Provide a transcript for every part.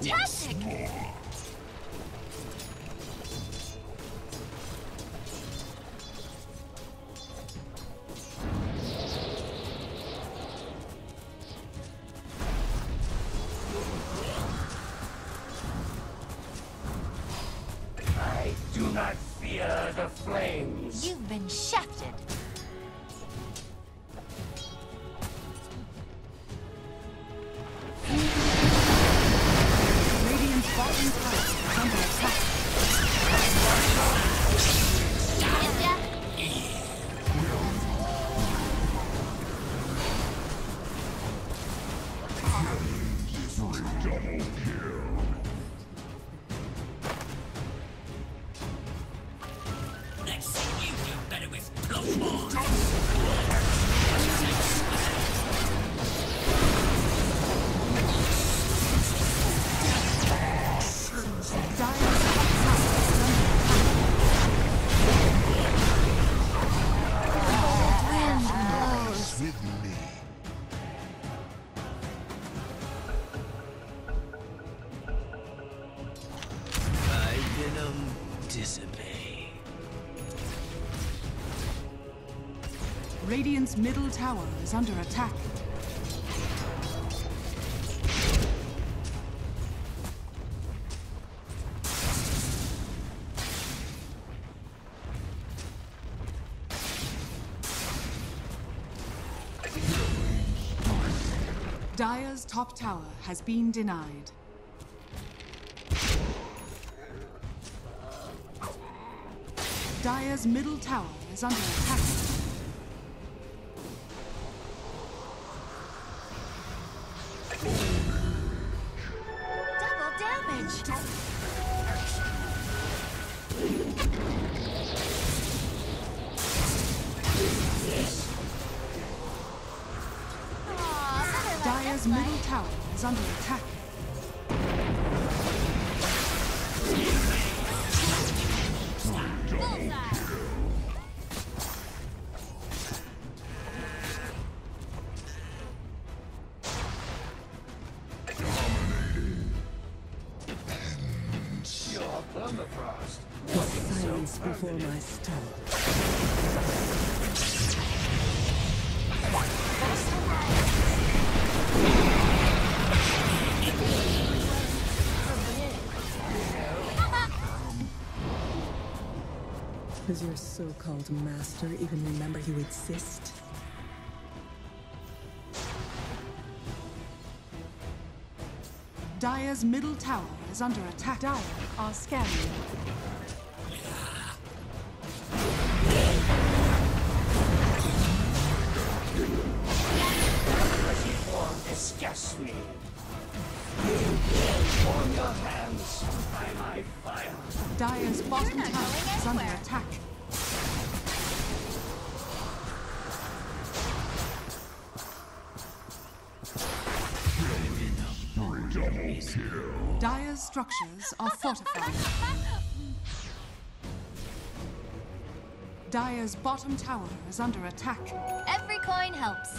Fantastic! I do not fear the flames. You've been shafted. Middle tower is under attack. Dire's top tower has been denied. Dire's middle tower is under attack. Dire's next middle tower is under attack. Before my storm. Does your so-called master even remember you exist? Dire's middle tower is under attack. Dire are scanning. Form me. Warm your hands by my fire. Dire's bottom tower is under anywhere. attack. Dire's structures are fortified. Dire's bottom tower is under attack. Every coin helps.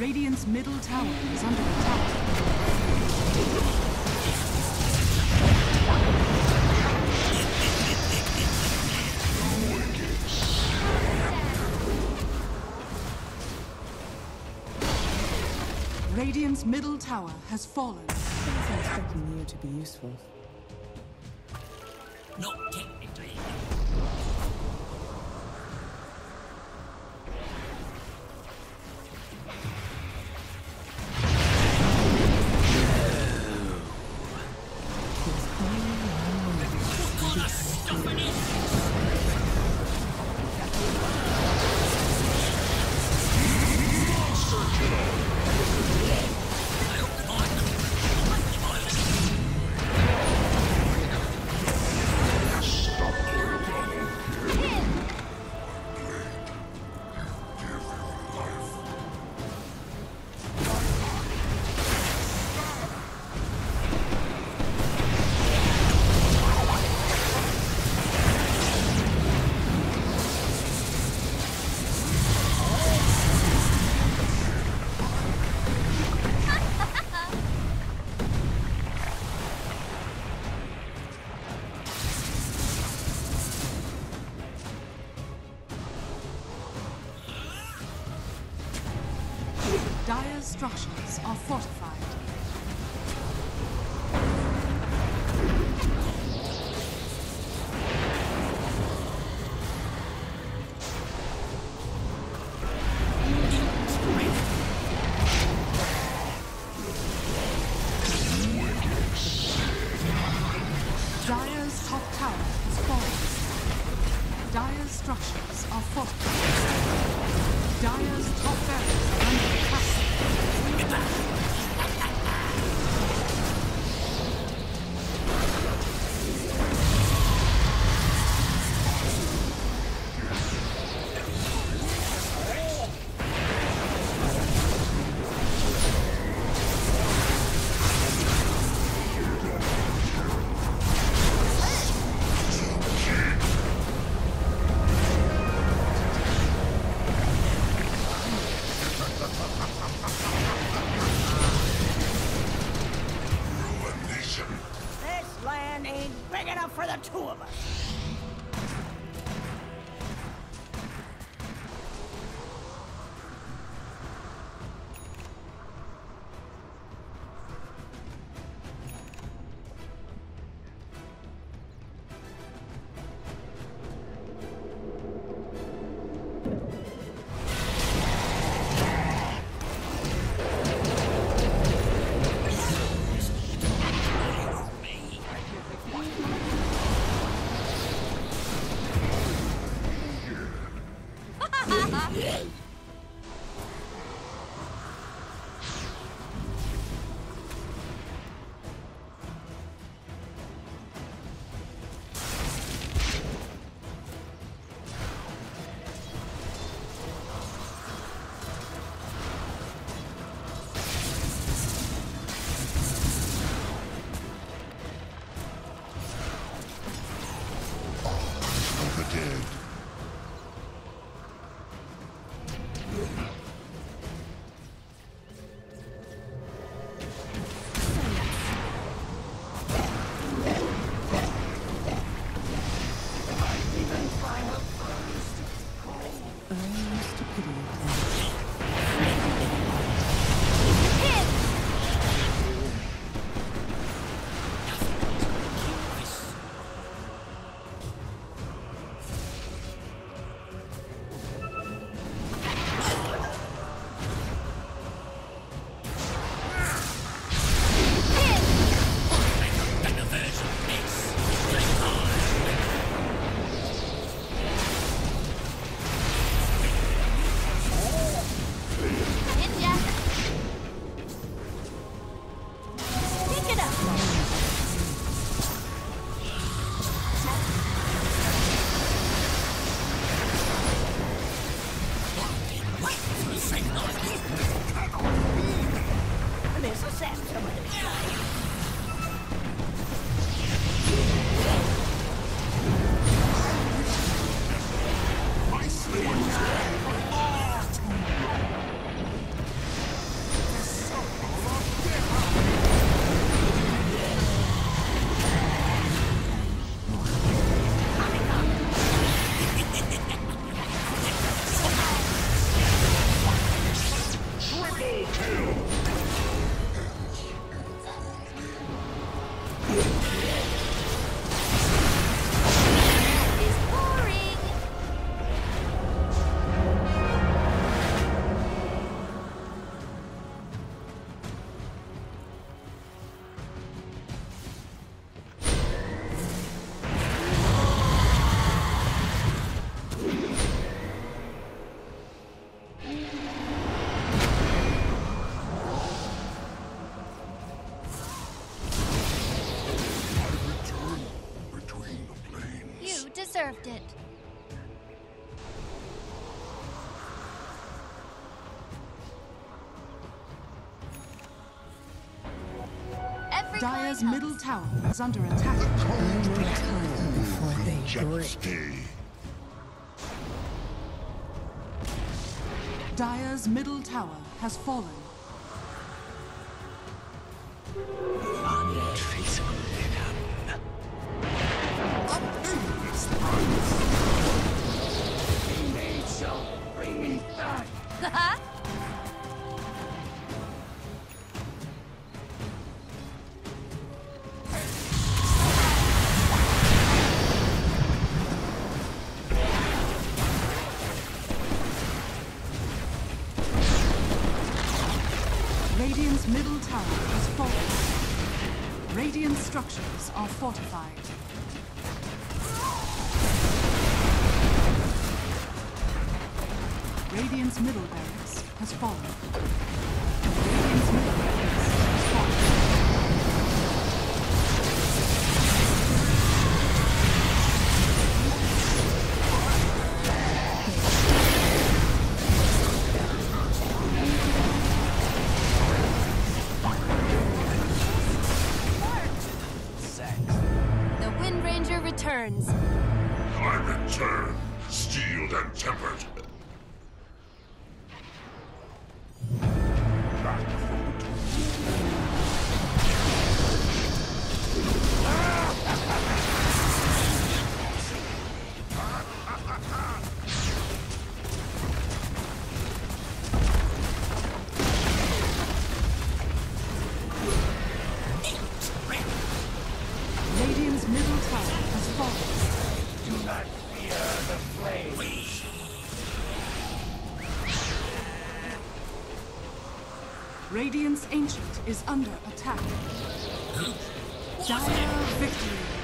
Radiant's middle tower is under attack. Radiant's middle tower has fallen. I wasn't expecting you to be useful. Not technically. Structures big enough for the two of us. trabalho. Coin middle tower is under attack. Before they break. Day. Dire's middle tower has fallen. Structures are fortified. Radiant's middle barracks has fallen. Radiant's middle returns. I return, steeled and tempered. Back from the tomb. Radiant's middle tower fallen. Do not fear the flames. Radiant's ancient is under attack. Dire victory.